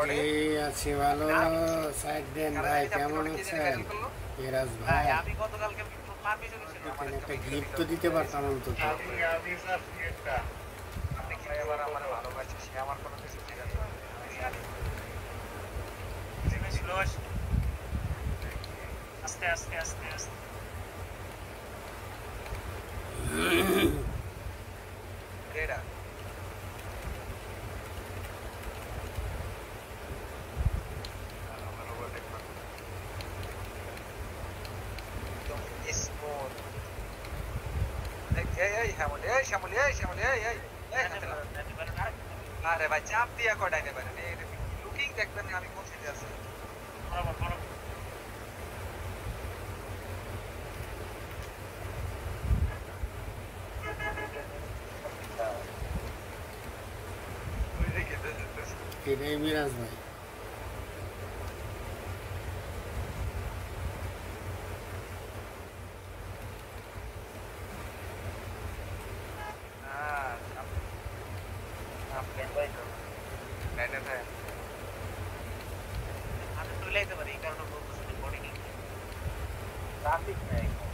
রেকর্ডে আছি ভালো সাইড দেন ভাই কেমন আছেন? এরাজ ভাই। হ্যাঁ আমি গতকালকে পারমিশন ছিল আমার একটা গিফট তো দিতে পারতাম অন্তত। আপনি কি এবার আমার ভালোবাসে সে আমার কোনো কিছু না। ছিল আস্তে আস্তে আস্তে আস্তে। এই, এই, এই, শ্যামল, এই, শ্যামল, এই, শ্যামল, এই, এই। আরে ভাই চাপ দিয়া কটাইতে পারেন লুকিং দেখবেন আমি কোন সাইডে আছি বরাবর বরাবর যেতেছি। এটাই মিরাজ ভাই स्टेबलाइज हो रही है हम लोग फोकस रिकॉर्डिंग ट्रैफ़िक में